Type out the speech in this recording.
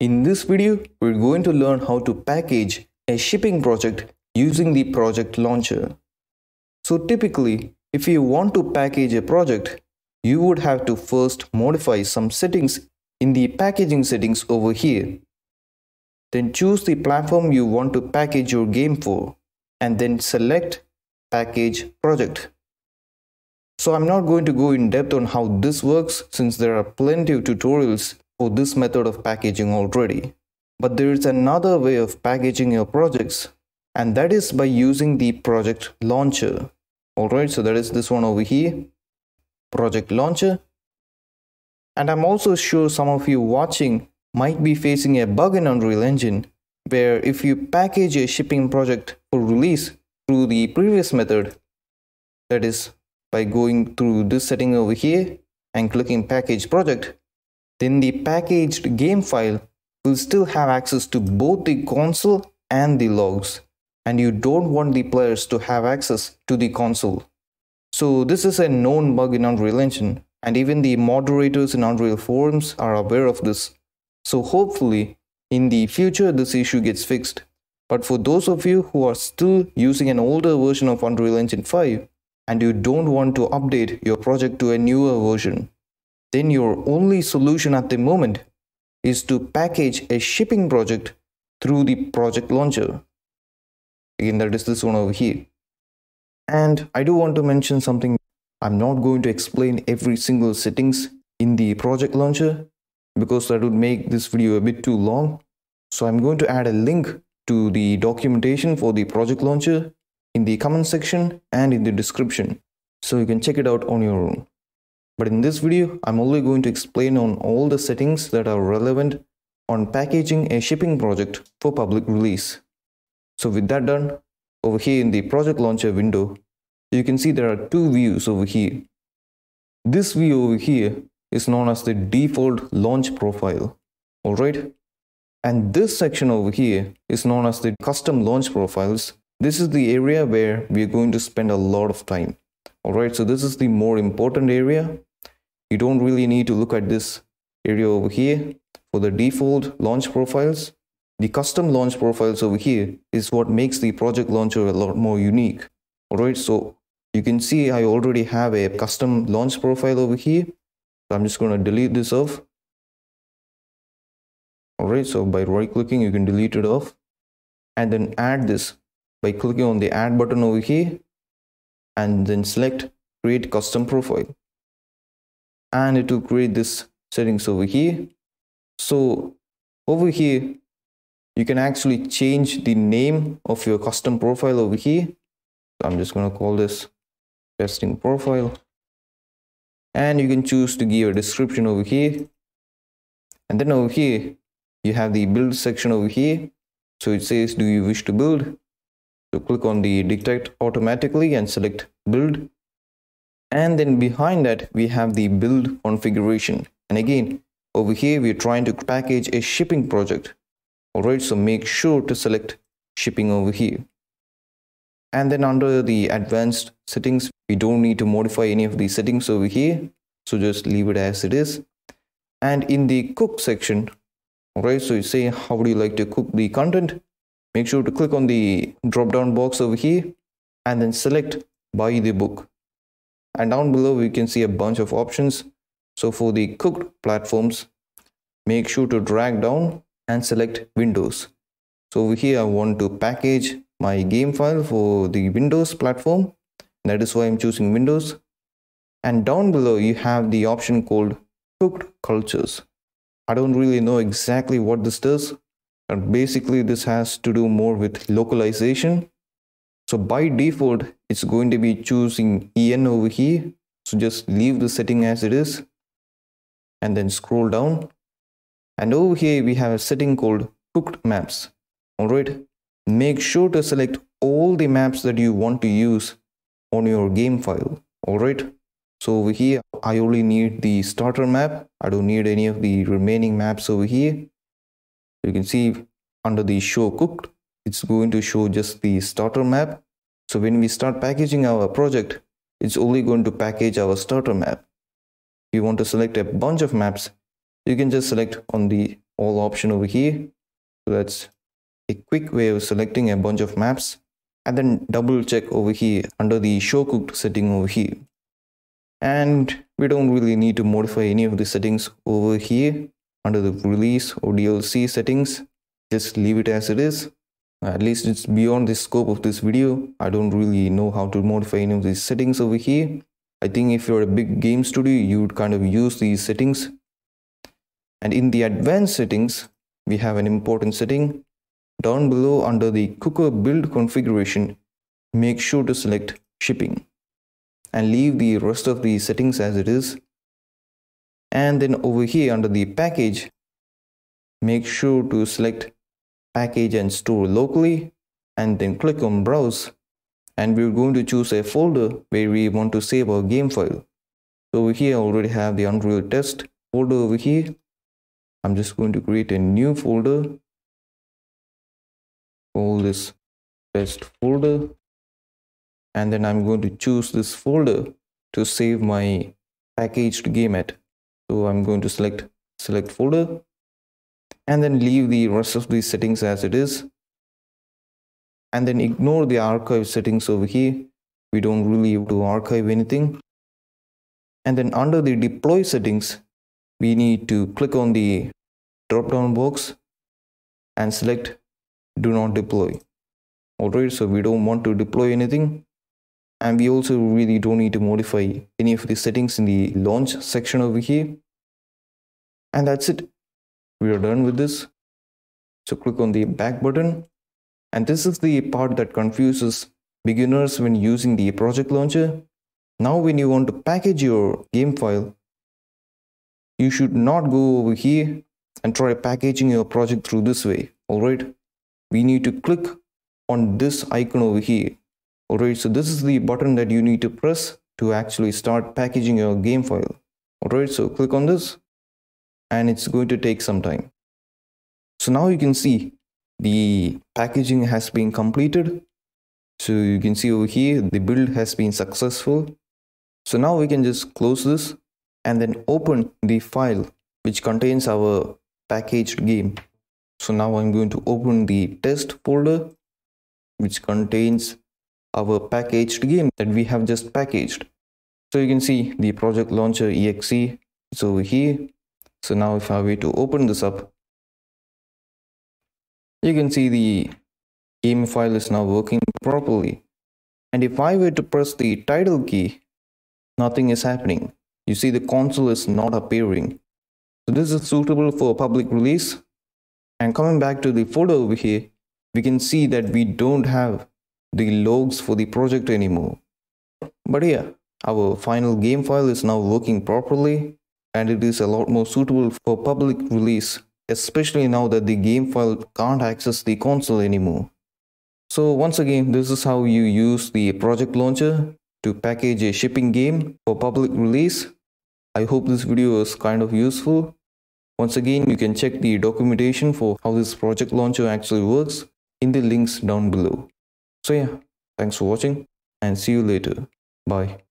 In this video, we're going to learn how to package a shipping project using the project launcher. So typically, if you want to package a project, you would have to first modify some settings in the packaging settings over here. Then choose the platform you want to package your game for and then select package project. So I'm not going to go in depth on how this works since there are plenty of tutorials for this method of packaging already. But there is another way of packaging your projects and that is by using the project launcher. Alright, so that is this one over here, project launcher. And I'm also sure some of you watching might be facing a bug in Unreal Engine where if you package a shipping project for release through the previous method, that is by going through this setting over here and clicking package project, then the packaged game file will still have access to both the console and the logs and you don't want the players to have access to the console. So this is a known bug in Unreal Engine and even the moderators in Unreal forums are aware of this. So hopefully in the future this issue gets fixed. But for those of you who are still using an older version of Unreal Engine 5 and you don't want to update your project to a newer version, then your only solution at the moment is to package a shipping project through the project launcher. Again, that is this one over here. And I do want to mention something. I'm not going to explain every single settings in the project launcher because that would make this video a bit too long. So I'm going to add a link to the documentation for the project launcher in the comment section and in the description so you can check it out on your own. But in this video, I'm only going to explain on all the settings that are relevant on packaging a shipping project for public release. So with that done, over here in the project launcher window, you can see there are two views over here. This view over here is known as the default launch profile. Alright. And this section over here is known as the custom launch profiles. This is the area where we're going to spend a lot of time. Alright, so this is the more important area. You don't really need to look at this area over here for the default launch profiles. The custom launch profiles over here is what makes the project launcher a lot more unique. Alright, so you can see I already have a custom launch profile over here. So I'm just going to delete this off. Alright, so by right clicking, you can delete it off and then add this by clicking on the add button over here and then select create custom profile and it will create this settings over here. So over here you can actually change the name of your custom profile over here. So i'm just going to call this testing profile. And you can choose to give a description over here. And then over here you have the build section over here. So it says do you wish to build? So click on the detect automatically and select build and then behind that we have the build configuration. And again over here we're trying to package a shipping project. Alright so make sure to select shipping over here. And then under the advanced settings we don't need to modify any of the settings over here. So just leave it as it is. And in the cook section alright so you say how would you like to cook the content? Make sure to click on the drop down box over here and then select by the book and down below we can see a bunch of options so for the cooked platforms make sure to drag down and select Windows. So over here I want to package my game file for the Windows platform. That is why I'm choosing Windows. And down below you have the option called cooked cultures. I don't really know exactly what this does. But basically this has to do more with localization. So by default, it's going to be choosing EN over here. So just leave the setting as it is and then scroll down. And over here we have a setting called cooked maps. All right. Make sure to select all the maps that you want to use on your game file. All right. So over here i only need the starter map. I don't need any of the remaining maps over here. You can see under the show cooked it's going to show just the starter map so when we start packaging our project it's only going to package our starter map if you want to select a bunch of maps you can just select on the all option over here. So that's a quick way of selecting a bunch of maps and then double check over here under the show cooked setting over here. And we don't really need to modify any of the settings over here under the release or DLC settings. Just leave it as it is. At least it's beyond the scope of this video. I don't really know how to modify any of these settings over here. I think if you're a big game studio, you would kind of use these settings. And in the advanced settings, we have an important setting down below under the cooker build configuration, make sure to select shipping and leave the rest of the settings as it is. And then over here under the package, make sure to select package and store locally and then click on browse and we're going to choose a folder where we want to save our game file. So over here I already have the Unreal test folder over here. I'm just going to create a new folder call this test folder and then I'm going to choose this folder to save my packaged game at. So I'm going to select select folder and then leave the rest of these settings as it is and then ignore the archive settings over here. We don't really have to archive anything. And then under the deploy settings, we need to click on the drop down box and select do not deploy alright so we don't want to deploy anything and we also really don't need to modify any of the settings in the launch section over here and that's it we are done with this. So click on the back button. And this is the part that confuses beginners when using the project launcher. Now when you want to package your game file you should not go over here and try packaging your project through this way. Alright we need to click on this icon over here. Alright so this is the button that you need to press to actually start packaging your game file. Alright so click on this and it's going to take some time so now you can see the packaging has been completed so you can see over here the build has been successful so now we can just close this and then open the file which contains our packaged game so now I'm going to open the test folder which contains our packaged game that we have just packaged. So you can see the project launcher exe is over here. So now if I were to open this up, you can see the game file is now working properly. And if I were to press the tilde key, nothing is happening. You see the console is not appearing. So this is suitable for public release and coming back to the folder over here, we can see that we don't have the logs for the project anymore. But yeah, our final game file is now working properly and it is a lot more suitable for public release, especially now that the game file can't access the console anymore. So once again, this is how you use the project launcher to package a shipping game for public release. I hope this video was kind of useful once again, you can check the documentation for how this project launcher actually works in the links down below. So yeah, thanks for watching and see you later. Bye.